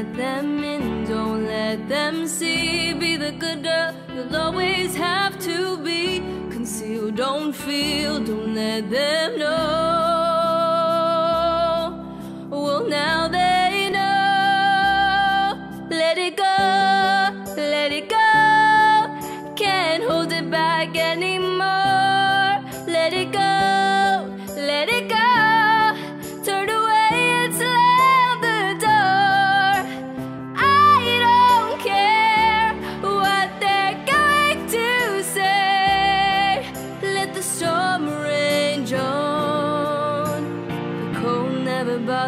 Let them in, don't let them see. Be the good girl you'll always have to be. Conceal, don't feel, don't let them know. Well, now they know. Let it go, let it go. Can't hold it back anymore. Let it go,